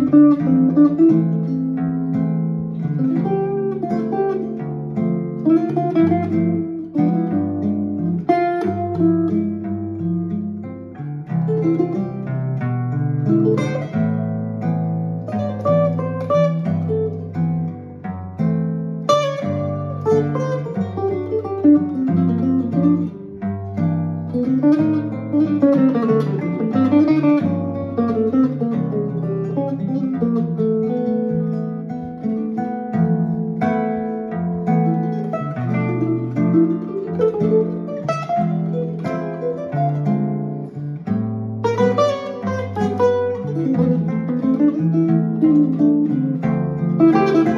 Música Müzik